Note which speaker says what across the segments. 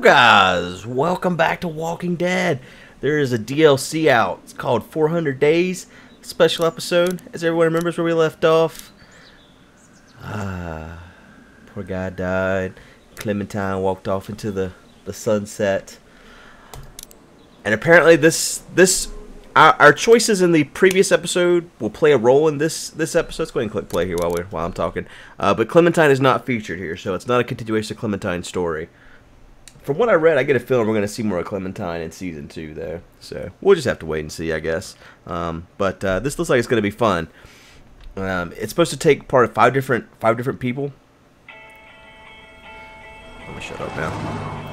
Speaker 1: guys, welcome back to Walking Dead. There is a DLC out. It's called 400 Days special episode. As everyone remembers where we left off. Ah, poor guy died. Clementine walked off into the, the sunset. And apparently this this our, our choices in the previous episode will play a role in this this episode. Let's go ahead and click play here while we while I'm talking. Uh, but Clementine is not featured here, so it's not a continuation of Clementine's story from what I read, I get a feeling we're going to see more of Clementine in season two there. So we'll just have to wait and see, I guess. Um, but uh, this looks like it's going to be fun. Um, it's supposed to take part of five different five different people. Let me shut up now.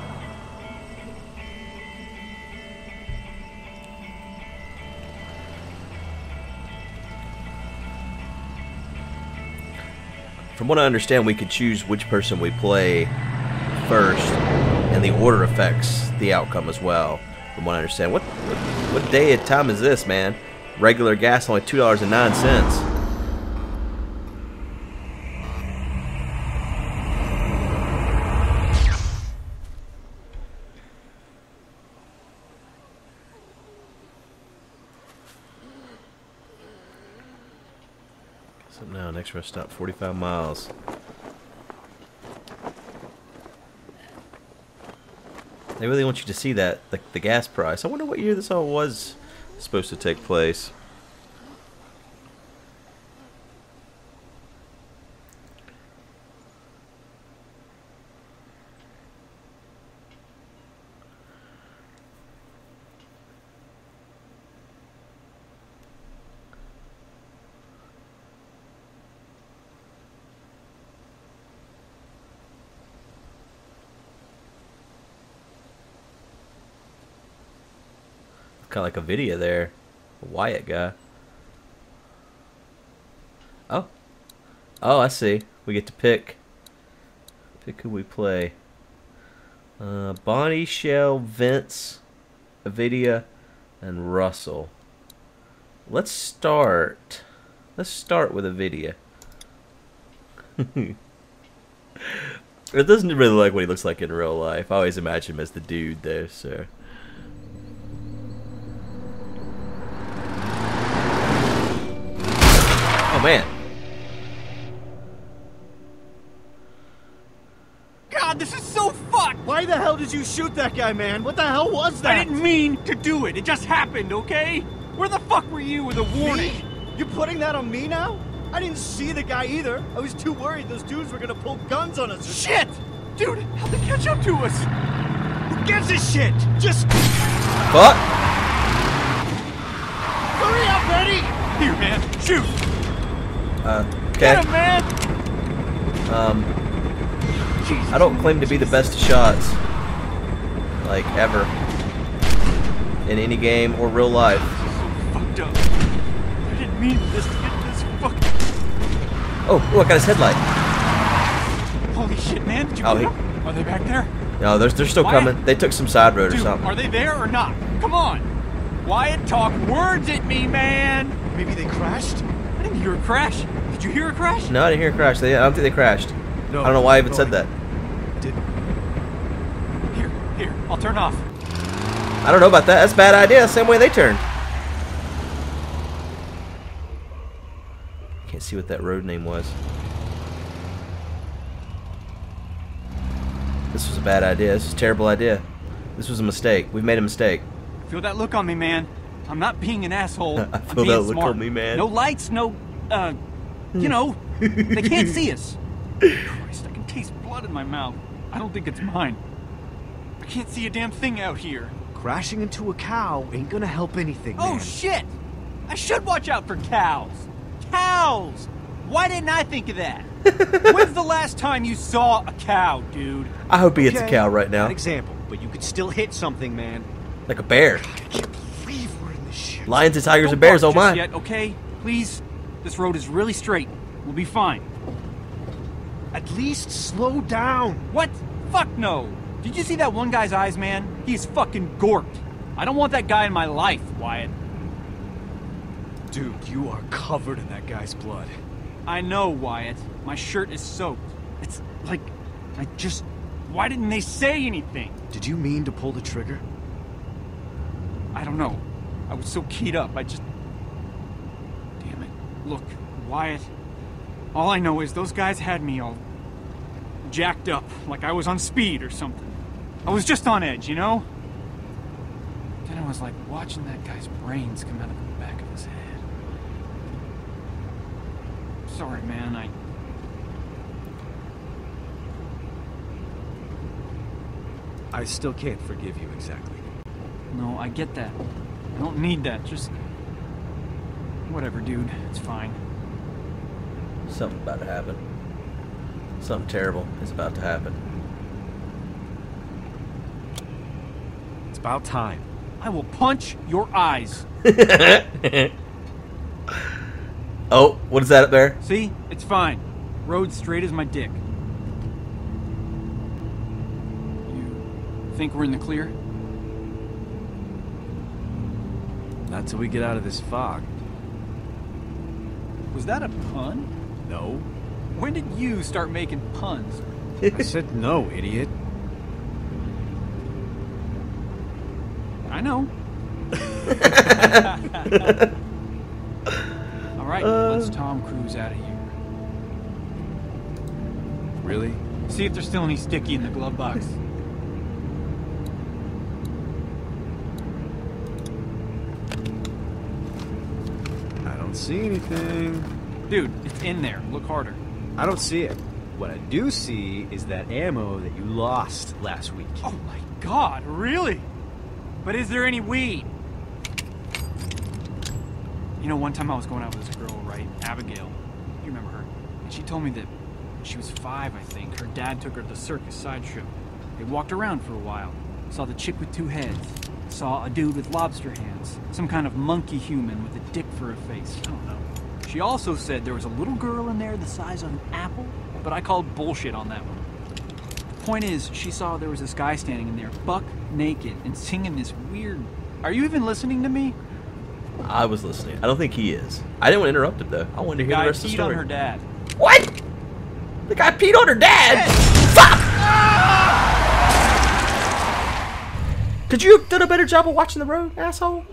Speaker 1: From what I understand, we could choose which person we play first and the order affects the outcome as well. From what I understand, what what, what day and time is this, man? Regular gas only two dollars and nine cents. Now, next rest stop, 45 miles. They really want you to see that, the, the gas price. I wonder what year this all was supposed to take place. Kind of like a video there. A Wyatt guy. Oh. Oh, I see. We get to pick. Pick who we play. Uh, Bonnie, Shel, Vince, Avidia, and Russell. Let's start. Let's start with Avidia. it doesn't really like what he looks like in real life. I always imagine him as the dude there, so. Man.
Speaker 2: God, this is so fucked!
Speaker 3: Why the hell did you shoot that guy, man? What the hell was that?
Speaker 2: I didn't mean to do it. It just happened, okay? Where the fuck were you with a warning?
Speaker 3: Me? You're putting that on me now? I didn't see the guy either. I was too worried those dudes were gonna pull guns on us.
Speaker 2: Shit! Dude, how'd they catch up to us?
Speaker 3: Who gives a shit? Just
Speaker 1: Fuck!
Speaker 3: hurry up, Eddie!
Speaker 2: Here, man, shoot!
Speaker 1: Uh, okay.
Speaker 2: Get him, man!
Speaker 1: Um,
Speaker 2: Jesus.
Speaker 1: I don't claim to be the best of shots. Like, ever. In any game or real life.
Speaker 2: Fucked up. I didn't mean this to get this fucking...
Speaker 1: Oh, oh, I got his headlight.
Speaker 2: Holy shit, man, did you
Speaker 1: Oh,
Speaker 2: get
Speaker 1: he-
Speaker 2: him? Are they back there?
Speaker 1: No, they're, they're still
Speaker 2: Wyatt?
Speaker 1: coming. They took some side road or something.
Speaker 2: are they there or not? Come on! Wyatt, talk words at me, man!
Speaker 3: Maybe they crashed?
Speaker 2: I didn't hear a crash. Did you hear a crash?
Speaker 1: No, I didn't hear a crash. They, I don't think they crashed.
Speaker 3: No.
Speaker 1: I don't know why I even said
Speaker 3: no,
Speaker 1: that.
Speaker 3: Did
Speaker 2: Here, here, I'll turn off.
Speaker 1: I don't know about that. That's a bad idea. Same way they turned. Can't see what that road name was. This was a bad idea. This was a terrible idea. This was a mistake. We've made a mistake.
Speaker 2: Feel that look on me, man. I'm not being an asshole.
Speaker 1: I
Speaker 2: I'm
Speaker 1: feel
Speaker 2: being
Speaker 1: that look
Speaker 2: smart.
Speaker 1: on me, man.
Speaker 2: No lights, no, uh, you know, they can't see us. Christ, I can taste blood in my mouth. I don't think it's mine. I can't see a damn thing out here.
Speaker 3: crashing into a cow ain't gonna help anything,
Speaker 2: Oh
Speaker 3: man.
Speaker 2: shit! I should watch out for cows. Cows! Why didn't I think of that? When's the last time you saw a cow, dude?
Speaker 1: I hope he hits a cow right now.
Speaker 3: Bad example, but you could still hit something, man.
Speaker 1: Like a bear.
Speaker 3: I can't believe we're in this shit.
Speaker 1: Lions and tigers
Speaker 2: Don't
Speaker 1: and bears, oh my.
Speaker 2: Yet, okay, please. This road is really straight. We'll be fine.
Speaker 3: At least slow down.
Speaker 2: What? Fuck no. Did you see that one guy's eyes, man? He's fucking gorked. I don't want that guy in my life, Wyatt.
Speaker 3: Dude, you are covered in that guy's blood.
Speaker 2: I know, Wyatt. My shirt is soaked. It's like I just Why didn't they say anything?
Speaker 3: Did you mean to pull the trigger?
Speaker 2: I don't know. I was so keyed up, I just. Look, Wyatt. All I know is those guys had me all jacked up, like I was on speed or something. I was just on edge, you know? Then I was like watching that guy's brains come out of the back of his head. Sorry, man, I.
Speaker 3: I still can't forgive you exactly.
Speaker 2: No, I get that. I don't need that, just. Whatever, dude. It's fine.
Speaker 1: Something's about to happen. Something terrible is about to happen.
Speaker 3: It's about time.
Speaker 2: I will punch your eyes.
Speaker 1: Oh, what is that up there?
Speaker 2: See? It's fine. Road straight as my dick. You think we're in the clear?
Speaker 3: Not till we get out of this fog.
Speaker 2: Was that a pun?
Speaker 3: No.
Speaker 2: When did you start making puns?
Speaker 3: I said no, idiot.
Speaker 2: I know. All right, uh, let's Tom Cruise out of here.
Speaker 3: Really?
Speaker 2: See if there's still any sticky in the glove box.
Speaker 3: See anything.
Speaker 2: Dude, it's in there. Look harder.
Speaker 3: I don't see it. What I do see is that ammo that you lost last week.
Speaker 2: Oh my god, really? But is there any weed? You know, one time I was going out with this girl, right? Abigail. You remember her? And she told me that when she was five, I think, her dad took her to the circus sideshow. They walked around for a while. Saw the chick with two heads. Saw a dude with lobster hands. Some kind of monkey human with a dick for a face. I don't know. She also said there was a little girl in there the size of an apple, but I called bullshit on that one. Point is, she saw there was this guy standing in there, buck naked, and singing this weird. Are you even listening to me?
Speaker 1: I was listening. I don't think he is. I didn't want to interrupt him though. I wanted to hear
Speaker 2: guy
Speaker 1: the rest of the
Speaker 2: peed on her dad.
Speaker 1: What? The guy peed on her dad. Could you have done a better job of watching the road, asshole?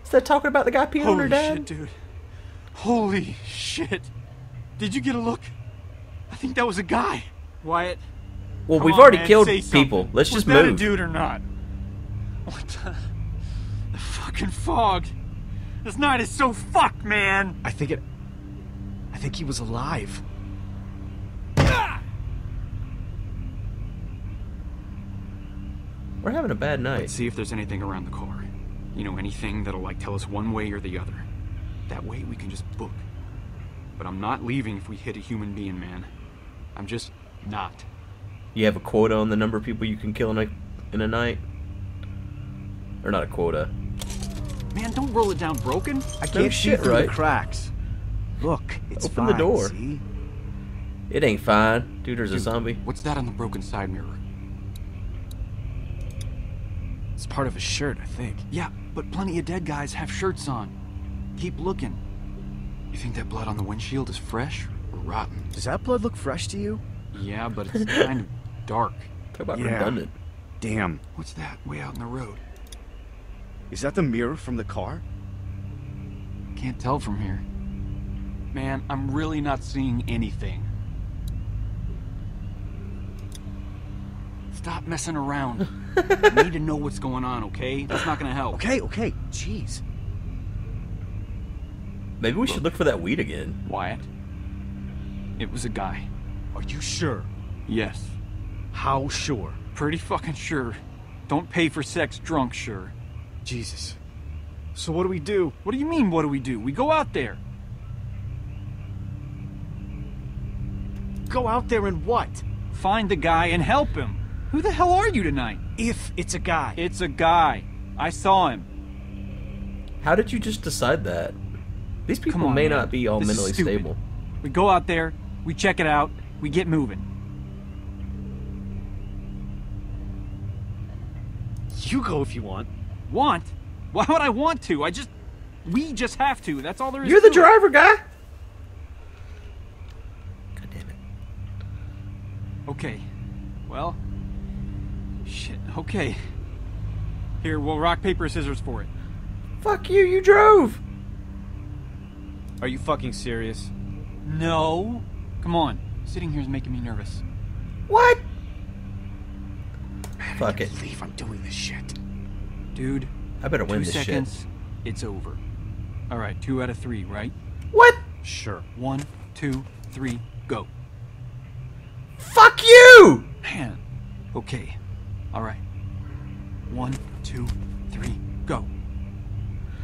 Speaker 1: Instead of talking about the guy peeing on her
Speaker 2: Holy
Speaker 1: dad.
Speaker 2: shit, dude. Holy shit. Did you get a look? I think that was a guy. Wyatt.
Speaker 1: Well, we've
Speaker 2: on,
Speaker 1: already
Speaker 2: man,
Speaker 1: killed
Speaker 2: say
Speaker 1: people.
Speaker 2: something.
Speaker 1: Let's
Speaker 2: was
Speaker 1: just
Speaker 2: that
Speaker 1: move.
Speaker 2: a dude or not? What the? The fucking fog. This night is so fucked, man.
Speaker 3: I think it. I think he was alive.
Speaker 1: We're having a bad night.
Speaker 2: Let's see if there's anything around the car. You know, anything that'll like tell us one way or the other. That way we can just book. But I'm not leaving if we hit a human being, man. I'm just not.
Speaker 1: You have a quota on the number of people you can kill in a in a night, or not a quota?
Speaker 2: Man, don't roll it down broken.
Speaker 3: I can't see
Speaker 1: shit,
Speaker 3: through
Speaker 1: right?
Speaker 3: the cracks. Look, it's
Speaker 1: Open the door.
Speaker 3: See?
Speaker 1: It ain't fine, dude. There's a zombie.
Speaker 2: What's that on the broken side mirror?
Speaker 3: It's part of his shirt, I think.
Speaker 2: Yeah, but plenty of dead guys have shirts on. Keep looking. You think that blood on the windshield is fresh or rotten?
Speaker 3: Does that blood look fresh to you?
Speaker 2: Yeah, but it's kind of dark.
Speaker 1: Talk about
Speaker 3: Yeah.
Speaker 1: redundant.
Speaker 3: Damn.
Speaker 2: What's that way out in the road?
Speaker 3: Is that the mirror from the car?
Speaker 2: Can't tell from here. Man, I'm really not seeing anything. Stop messing around. I need to know what's going on, okay? That's not gonna help.
Speaker 3: Okay, okay. Jeez.
Speaker 1: Maybe we should look for that weed again.
Speaker 2: Wyatt. It was a guy.
Speaker 3: Are you sure?
Speaker 2: Yes.
Speaker 3: How sure?
Speaker 2: Pretty fucking sure. Don't pay for sex drunk, sure.
Speaker 3: Jesus. So what do we do?
Speaker 2: What do you mean, what do we do? We go out there.
Speaker 3: Go out there and what?
Speaker 2: Find the guy and help him. Who the hell are you tonight?
Speaker 3: If it's a guy.
Speaker 2: It's a guy. I saw him.
Speaker 1: How did you just decide that? These people
Speaker 2: on,
Speaker 1: may
Speaker 2: man.
Speaker 1: not be all
Speaker 2: This
Speaker 1: mentally stable.
Speaker 2: We go out there, we check it out, we get moving.
Speaker 3: You go if you want.
Speaker 2: Want? Why would I want to? I just. We just have to. That's all there is
Speaker 1: You're the
Speaker 2: to it.
Speaker 1: driver, guy. God damn it.
Speaker 2: Okay. Well, shit. Okay. Here, we'll rock paper scissors for it.
Speaker 1: Fuck you, you drove!
Speaker 3: Are you fucking serious?
Speaker 2: No. Come on. Sitting here is making me nervous.
Speaker 1: What? Fuck it.
Speaker 3: Leave. I'm doing this shit.
Speaker 2: Dude,
Speaker 1: I better win
Speaker 2: two
Speaker 1: this
Speaker 2: seconds, it's over. All right, two out of three, right?
Speaker 1: What?
Speaker 3: Sure.
Speaker 2: One, two, three, go.
Speaker 1: Fuck you!
Speaker 2: Man. Okay. All right. One, two, three, go.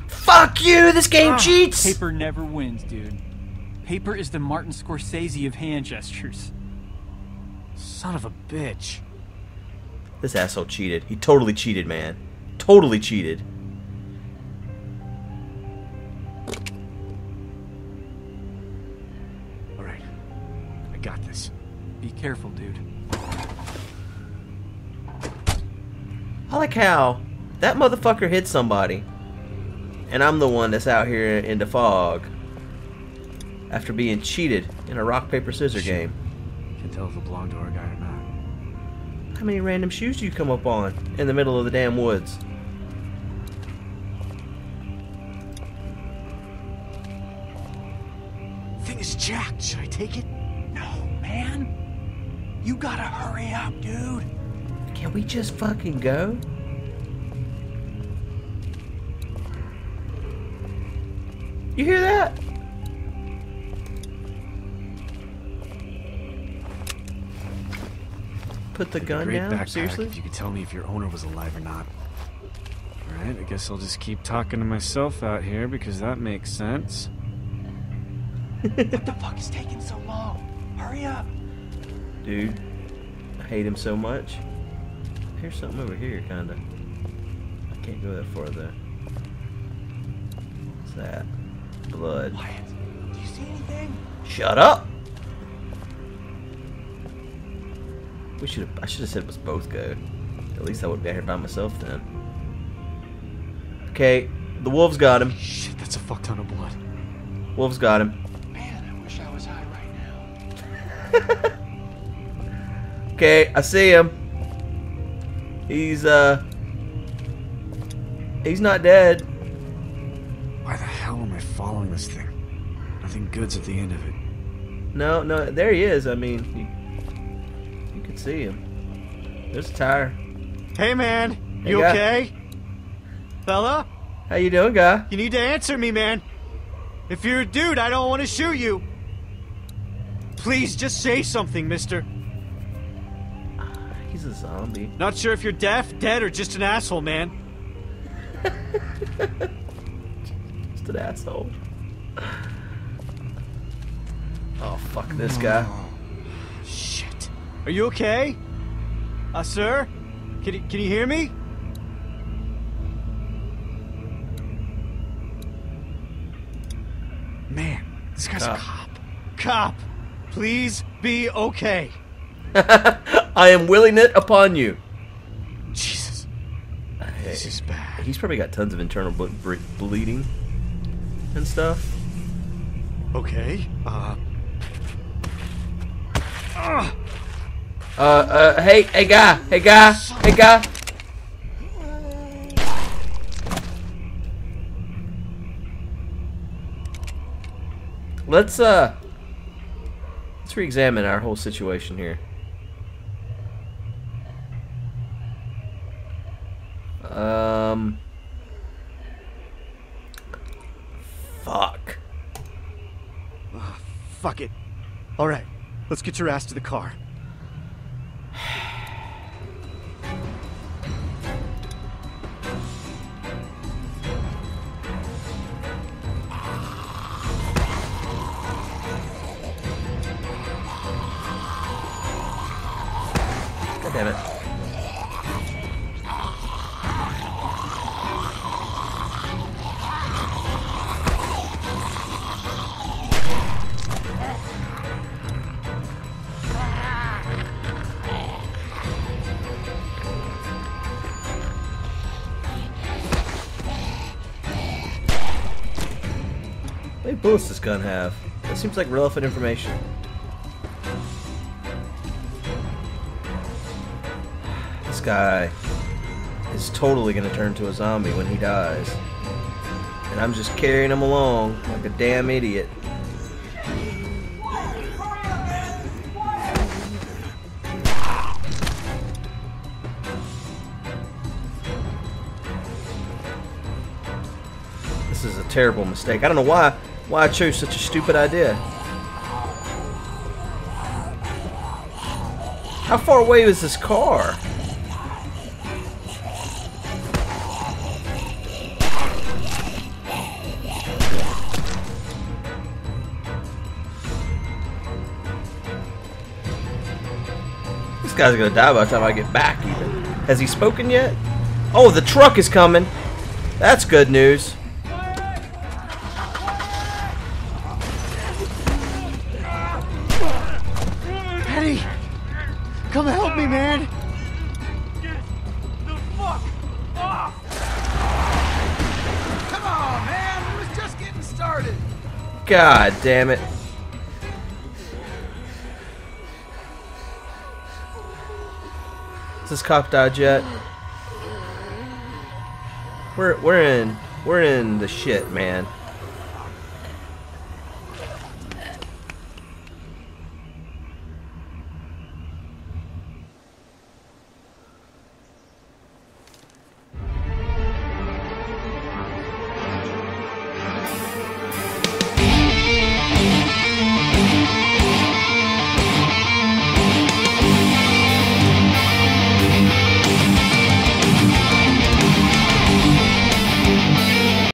Speaker 1: Fuck you! This game
Speaker 2: Ah,
Speaker 1: cheats!
Speaker 2: Paper never wins, dude. Paper is the Martin Scorsese of hand gestures.
Speaker 3: Son of a bitch.
Speaker 1: This asshole cheated. He totally cheated, man. Totally cheated.
Speaker 3: All right. I got this.
Speaker 2: Be careful, dude.
Speaker 1: I like how that motherfucker hit somebody, and I'm the one that's out here in the fog after being cheated in a rock paper scissors game.
Speaker 3: Can't tell if it belonged to our guy or not.
Speaker 1: How many random shoes do you come up on in the middle of the damn woods?
Speaker 3: Thing is jacked. Should I take it?
Speaker 2: No, man. You gotta hurry up, dude.
Speaker 1: Can we just fucking go? You hear that? Put the gun
Speaker 3: Great
Speaker 1: down?
Speaker 3: backpack
Speaker 1: Seriously?
Speaker 3: if you could tell me if your owner was alive or not. Alright, I guess I'll just keep talking to myself out here because that makes sense.
Speaker 2: What the fuck is taking so long? Hurry up.
Speaker 1: Dude, I hate him so much. Here's something over here, kinda. I can't go that far though. What's that? Blood.
Speaker 2: Wyatt, do you see anything?
Speaker 1: Shut up! We should have. I should have said it was both go. At least I would be out here by myself then. Okay, the wolves got him.
Speaker 3: Shit, that's a fuck ton of blood.
Speaker 1: Wolves got him.
Speaker 2: Man, I wish I was high right now.
Speaker 1: Okay, I see him. He's uh. He's not dead.
Speaker 3: Why the hell am I following this thing? Nothing good's at the end of it.
Speaker 1: No, no, there he is. I mean, you, you can see him. There's a tire.
Speaker 3: Hey man,
Speaker 1: Hey,
Speaker 3: you
Speaker 1: guy.
Speaker 3: okay? Fella?
Speaker 1: How you doing, guy?
Speaker 3: You need to answer me, man. If you're a dude, I don't want to shoot you. Please just say something, mister.
Speaker 1: He's a zombie.
Speaker 3: Not sure if you're deaf, dead, or just an asshole, man.
Speaker 1: Just an asshole. Oh fuck this guy.
Speaker 3: Shit. Are you okay? Uh, sir? Can you, can you hear me? Man, this guy's
Speaker 1: Cop.
Speaker 3: a cop. Cop, please be okay.
Speaker 1: I am willing it upon you.
Speaker 3: Jesus, this is bad.
Speaker 1: He's probably got tons of internal ble- bleeding and stuff.
Speaker 3: Okay, uh...
Speaker 1: Uh, uh, hey, hey, guy, hey, guy, hey, guy. Let's uh, let's re-examine our whole situation here. Um, fuck.
Speaker 3: Fuck it. Alright, let's get your ass to the car.
Speaker 1: Damn it. Does this gun have? That seems like relevant information. this guy is totally gonna turn to a zombie when he dies. And I'm just carrying him along like a damn idiot. This is a terrible mistake. I don't know why why I chose such a stupid idea. How far away is this car? This guy's gonna die by the time I get back, even. Has he spoken yet? Oh, the truck is coming! That's good news. God damn it. Is this cop dodge yet? We're we're in we're in the shit, man.